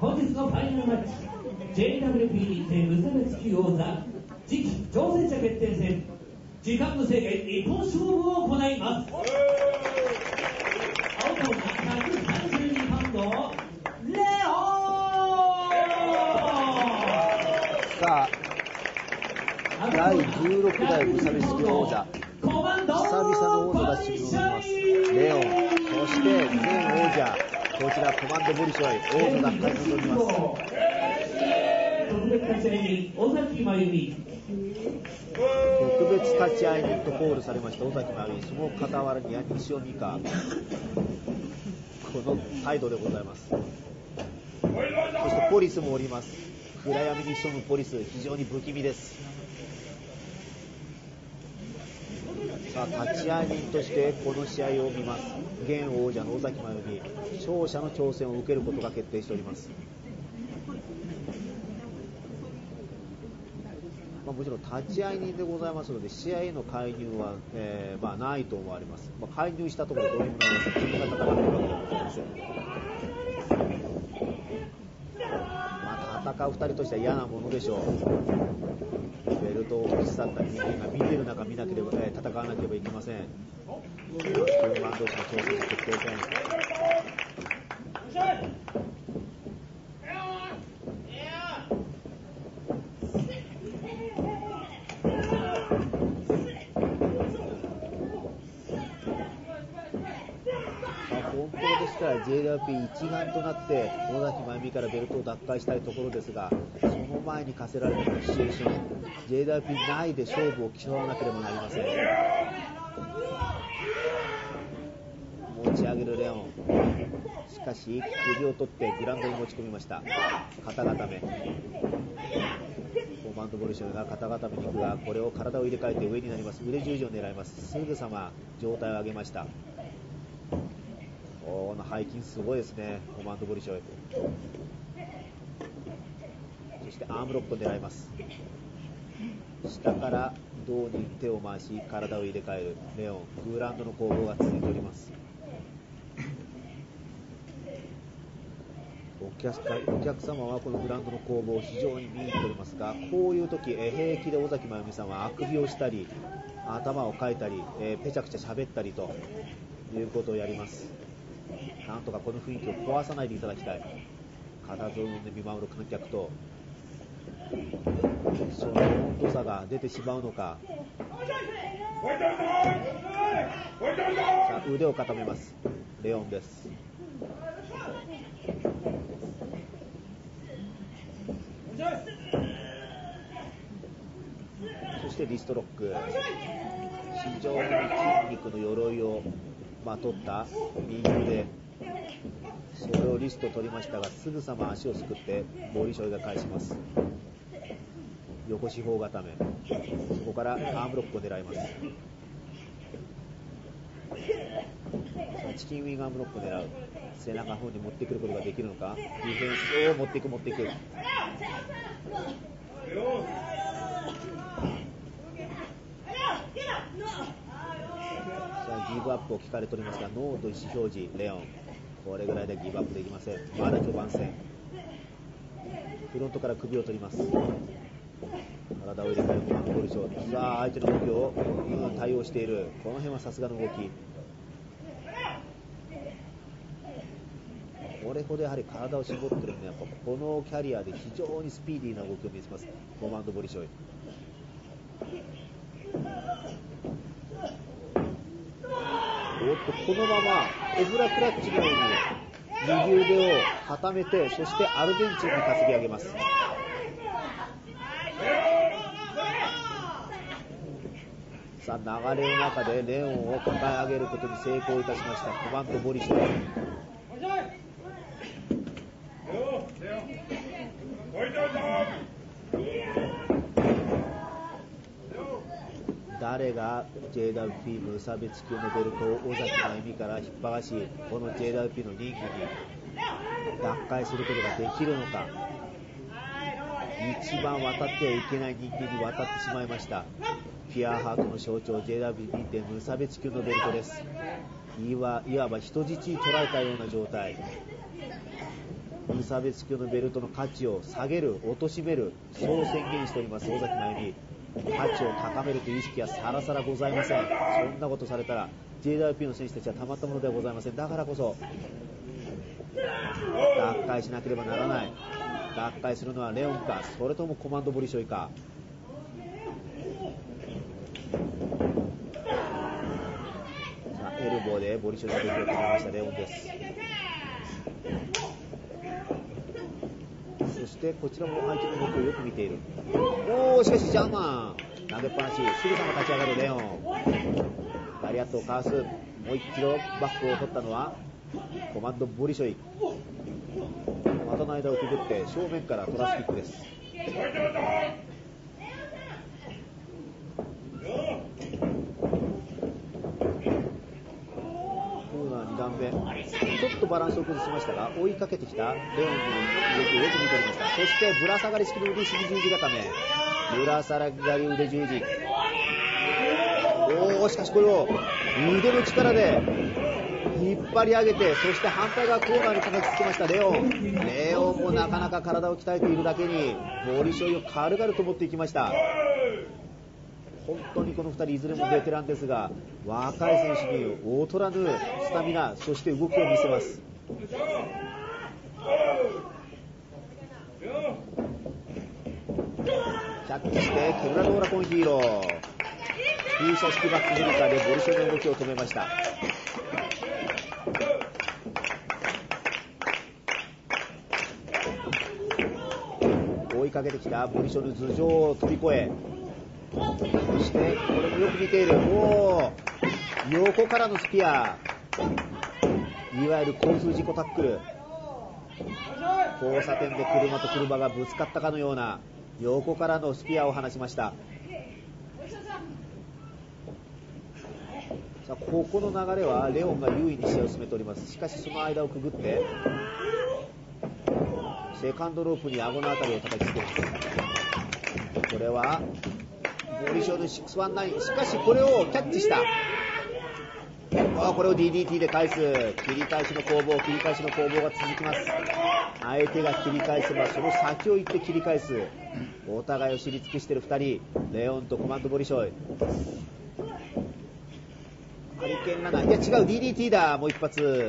本日のファイナルマッチ JWP 日程無差別級王座次期挑戦者決定戦時間無制限一本勝負を行います。青コーナー132パンドレオさあ、第16代無差別級王者、久々の王座が自分を見ます。レオン、そして前王者、こちらコマンドボリショイ、王座奪回に臨みます。特別立ち会いに尾崎真由美特別立ち会いにとコールされました尾崎真由美、その傍らには西尾美香。この態度でございます。そしてポリスもおります。暗闇に潜むポリス、非常に不気味です。さあ、立ち会い人としてこの試合を見ます。現王者の尾崎真由美、勝者の挑戦を受けることが決定しております。まあ、もちろん立ち会い人でございますので、試合への介入は、えーまあ、ないと思われます。まあ、介入したところどうにもなりません。自分が戦っているわけではございません。まあ、戦う2人としては嫌なものでしょう。ベルトを持ち去った人間が見てる中見なければ、え戦わなければいけません。9番同士の挑戦者決定戦。まあ、本当でしたら JWP 一丸となって野崎真由美からベルトを奪回したいところですがその前に課せられたシチュエーション JWP 内で勝負を競わなければなりません。持ち上げるレオン。しかし首を取ってグラウンドに持ち込みました。肩固め。コマンドボルショイが肩固めに行くがこれを体を入れ替えて上になります。腕十字を狙います。すぐさま状態を上げました。この背筋すごいですね、コマンドボリショイ。そしてアームロックを狙います。下から胴に手を回し、体を入れ替えるレオン、グーランドの攻防が続いております。お客様はこのグラウンドの攻防を非常に見入っておりますが、こういう時、え平気で尾崎真由美さんはあくびをしたり、頭をかいたり、えぺちゃくちゃ喋ったりということをやります。なんとかこの雰囲気を壊さないでいただきたい。固唾を飲んで見守る観客と、その温度差が出てしまうのか。さあ腕を固めます。レオンです。そしてリストロック。非常に筋肉の鎧をまとった右腕。それをリスト取りましたが、すぐさま足をすくって、ボリショイが返します。横四方固め。そこからアームロックを狙います。チキンウィングアームロックを狙う。背中の方に持ってくることができるのか。ディフェンスを持っていく持っていく。ギブアップを聞かれておりますが、ノーと意思表示、レオン。これぐらいでギブアップできません。まだ序盤戦。フロントから首を取ります。体を入れ替えるコマンドボルショー。さあ、相手の動きを、うん対応している。この辺はさすがの動き。これほどやはり体を絞ってるのは、やっぱこのキャリアで非常にスピーディーな動きを見せます。コマンドボリショイ。おっと、このまま、エブラクラッチのように、右腕を固めて、そしてアルゼンチンに担ぎ上げます。さあ、流れの中でレオンを抱え上げることに成功いたしました。コマンドボリショイ。誰が JWP 無差別級のベルトを尾崎真由美から引っ張らし、この JWP のリングに奪回することができるのか。一番渡ってはいけない人間に渡ってしまいました。ピアーハートの象徴 JWP って無差別級のベルトです。いわいわば人質に取られたような状態。無差別級のベルトの価値を下げる、貶める、そう宣言しております、尾崎真由美。価値を高めるという意識はさらさらございません。そんなことされたら、JWP の選手たちはたまったものではございません。だからこそ、脱会しなければならない。脱会するのはレオンか、それともコマンドボリショイか。さあ、エルボーでボリショイの動きを止めましたレオンです。そしてこちらも相手の動きをよく見ている。おー、しかしジャーマン、投げっぱなし、すぐさま立ち上がるレオン。バリアットをかわす、もう一キロバックを取ったのは、コマンドボリショイ。股の間をくぐって正面からトラスキックです。コーナー2段目、ちょっとバランスを崩しましたが、追いかけてきたレオンの動きをよく見ておりました。そしてぶら下がり式の腕十字固め、ぶら下がり腕十字。おー、しかしこれを腕の力で引っ張り上げて、そして反対側コーナーに叩きつけましたレオン。レオンもなかなか体を鍛えているだけに、ボリショイを軽々と持っていきました。本当にこの2人いずれもベテランですが、若い選手に劣らぬスタミナ、そして動きを見せます。キャッチして、ケブラドーラコンヒーロー。風車式バックブリカーでボルショの動きを止めました。追いかけてきたボリショの頭上を飛び越え、そしてこれもよく見ている、おー横からのスピア、いわゆる交通事故タックル、交差点で車と車がぶつかったかのような横からのスピアを放ちました。さあここの流れはレオンが優位に試合を進めております。しかしその間をくぐって、セカンドロープに顎のあたりを叩きつけます。これは、ボリショーの619。しかしこれをキャッチした。あこれを DDT で返す。切り返しの攻防、切り返しの攻防が続きます。相手が切り返せばその先を行って切り返す。お互いを知り尽くしている2人。レオンとコマンドボリショイ。ハリケーンラナ。いや違う、DDT だ。もう一発。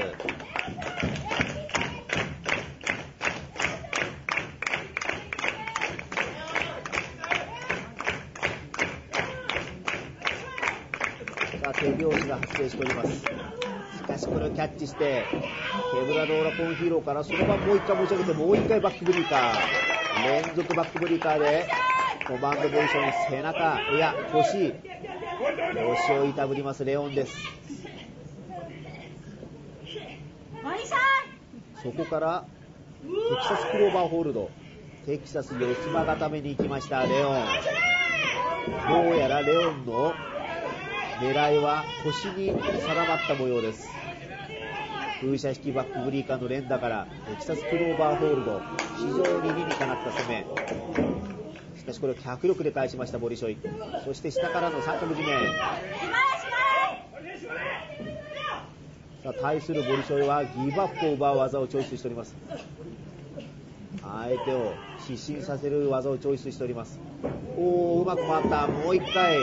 さあ、手拍子が発生しております。しかしこれをキャッチして、ケブラドーラコンヒーローからそのままもう一回持ち上げて、もう一回バックブリーカー。連続バックブリーカーで、コマンドボリション背中、いや、腰、腰をいたぶりますレオンです。そこから、テキサスクローバーホールド、テキサス四つ葉固めに行きました、レオン。どうやらレオンの狙いは腰に定まった模様です。風車引きバックブリーカーの連打からテキサスクローバーホールド、非常に理にかなった攻め。しかしこれを脚力で返しました、ボリショイ。そして下からの三角締め。さあ対するボリショイはギブアップを奪う技をチョイスしております。相手を失神させる技をチョイスしております。おー、うまく回った。もう一回。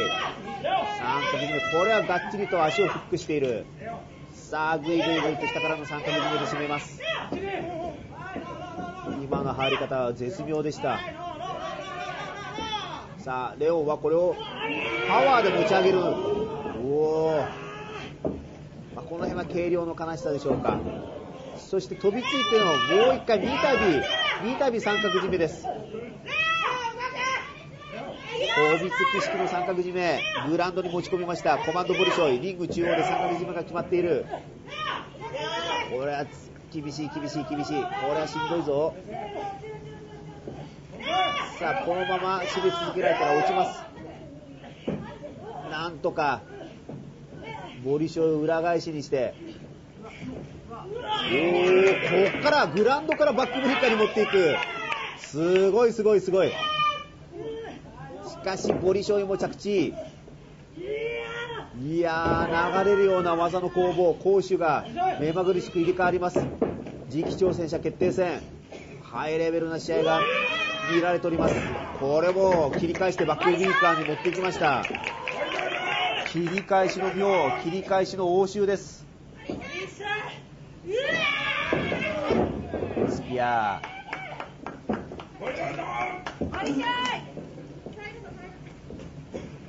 三角締め。これはがっちりと足をフックしている。さあ、ぐいぐいぐいと下からの三角締めで締めます。今の入り方は絶妙でした。さあ、レオンはこれをパワーで持ち上げる。おー。まあ、この辺は軽量の悲しさでしょうか。そして飛びついてのもう一回、三度、三度三角締めです。飛びつき式の三角締め、グランドに持ち込みました。コマンドボリショイ、リング中央で三角締めが決まっている。これは厳しい、厳しい、厳しい。これはしんどいぞ。さあ、このまま締め続けられたら落ちます。なんとか、ボリショイを裏返しにして、おー、こっから、グラウンドからバックブリッカーに持っていく。すごいすごいすごい。しかし、ボリショイも着地。いやー、流れるような技の攻防、攻守が目まぐるしく入れ替わります。次期挑戦者決定戦。ハイレベルな試合が見られております。これも切り返してバックウィーカーに持っていきました。切り返しの妙、切り返しの応酬です。スピアマリシャイ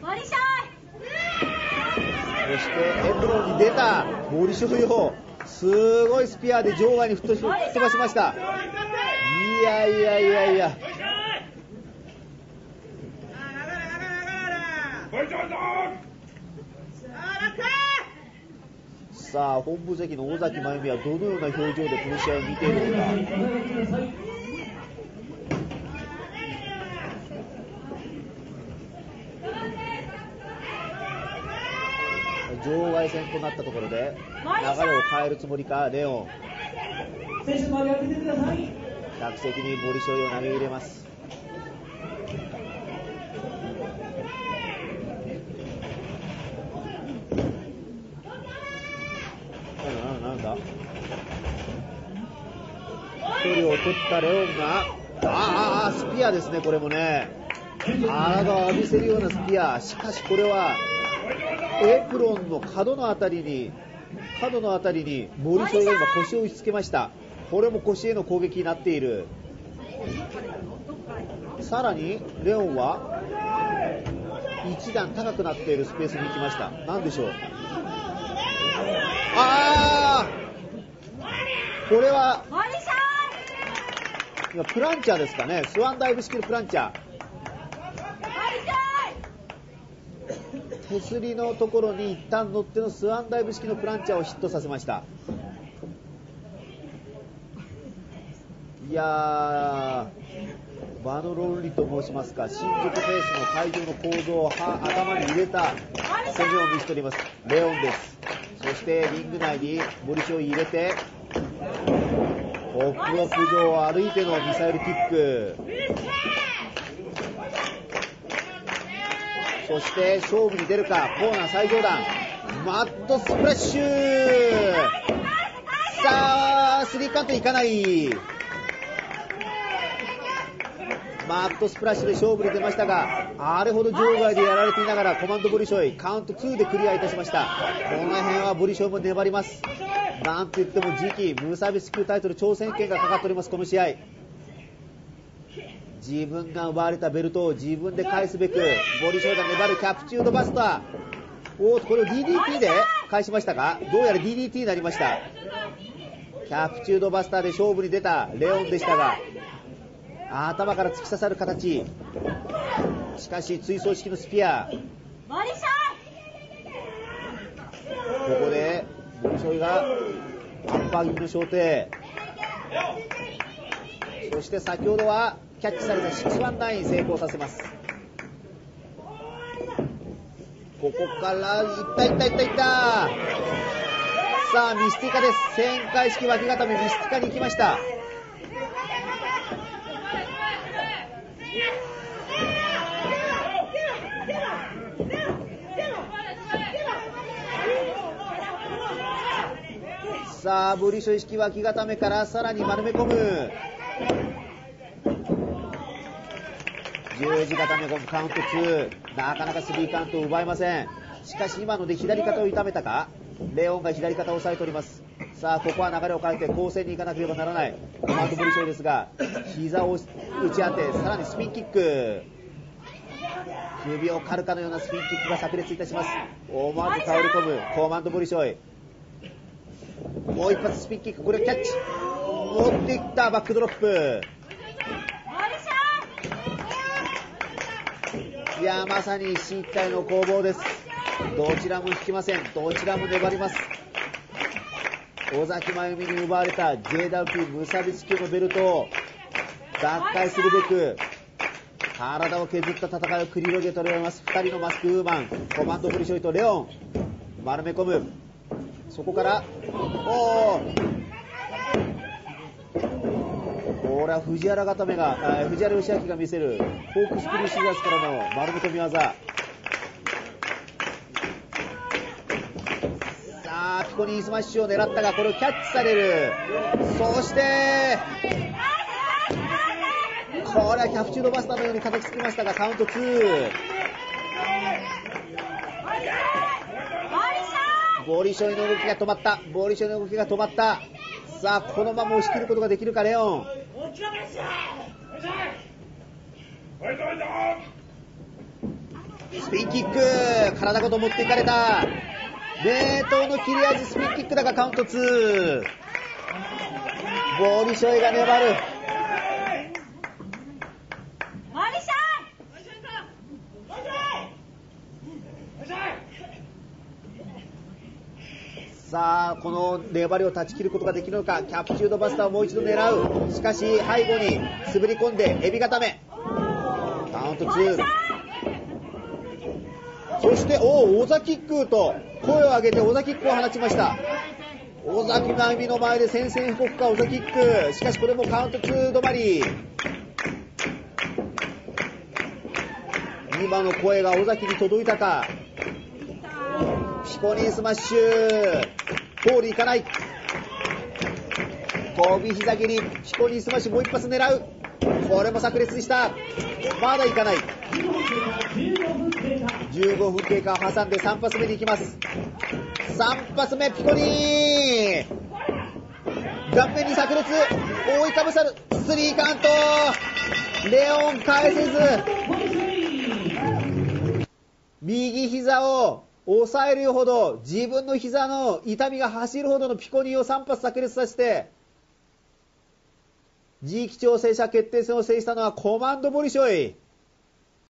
マリシャそしてエプロンに出た森翔陽すごいスピアで場外に吹っ飛ばしました。いやいやいやいやさあ本部席の尾崎真由美はどのような表情でこの試合を見ているのか。場外戦となったところで流れを変えるつもりかレオン。選手まで当ててください客席に森翔を投げ入れますなんだなんだなんだ距離を取ったレオンがああスピアですねこれもね。体を浴びせるようなスピア。しかしこれはエプロンの角のあたりに角のあたりに森翔が今腰を打ちつけました。これも腰への攻撃になっている。さらにレオンは一段高くなっているスペースに行きました。何でしょう？ああこれは今プランチャーですかね。スワンダイブ式のプランチャー。手すりのところに一旦乗ってのスワンダイブ式のプランチャーをヒットさせました。いやー場の論理と申しますか。新宿フェイスの会場の構造を頭に入れた攻めを見せております。レオンです。そしてリング内に森シを入れてポップアップ上を歩いてのミサイルキック。そして勝負に出るかコーナー最上段。マットスプラッシュ。さあスリーカウントいかない。マットスプラッシュで勝負に出ましたがあれほど場外でやられていながらコマンドボリショイカウント2でクリアいたしました。この辺はボリショイも粘ります。なんといっても次期ムーサビス級タイトル挑戦権がかかっておりますこの試合。自分が奪われたベルトを自分で返すべくボリショイが粘るキャプチュードバスター。おーとこれを DDT で返しましたかどうやら DDT になりました。キャプチュードバスターで勝負に出たレオンでしたが頭から突き刺さる形。しかし追走式のスピア。マリシャここでボリショイがアッパー気味の小手そして先ほどはキャッチされた619成功させますここからいったいったいったいったさあミスティカです旋回式脇固めミスティカに行きましたさあブリショ意識脇固めからさらに丸め込む。十字固め込むカウント2なかなかスリーカウントを奪えません。しかし今ので左肩を痛めたか？レオンが左肩を押さえております。さあここは流れを変えて攻勢に行かなければならない。コマンドブリショイですが膝を打ち当てさらにスピンキック。首を刈るかのようなスピンキックが炸裂いたします。思わず倒れ込むコマンドブリショイ。もう一発スピンキックこれをキャッチ。持っていったバックドロップ。いやまさに一進一退の攻防です。どちらも引きません。どちらも粘ります。尾崎真由美に奪われた JWP 無差別級のベルトを奪回するべく体を削った戦いを繰り広げております。2人のマスクウーマン。コマンドボリショイとレオン。丸め込む。そこからおおこれは藤原固めが、藤原喜明が見せるコークスクリューシザーズからの丸め込み技。さあ、ピコニースマッシュを狙ったが、これをキャッチされる。そして、これはキャプチュードバスターのように叩きつきましたが、カウント2。ボリショイの動きが止まった。ボリショイの動きが止まった。さあ、このまま押し切ることができるか、レオン。スピンキック体ごと持っていかれた名刀の切れ味スピンキックだがカウント2ボーリショイが粘るマリシさあこの粘りを断ち切ることができるのかキャプチュードバスターをもう一度狙う。しかし背後に滑り込んでエビ固め。カウント2そしておお尾崎キックと声を上げて尾崎キックを放ちました。尾崎魔弓の前で宣戦布告か尾崎キック。しかしこれもカウント2止まり。今の声が尾崎に届いたか。ピコニースマッシュ。フォールいかない。飛び膝蹴り。ピコニースマッシュもう一発狙う。これも炸裂した。まだいかない。15分経過を挟んで3発目に行きます。3発目ピコニー。顔面に炸裂。覆いかぶさる。スリーカウント。レオン返せず。右膝を抑えるほど自分の膝の痛みが走るほどのピコニーを3発炸裂させて次期調整者決定戦を制したのはコマンドボリショイ。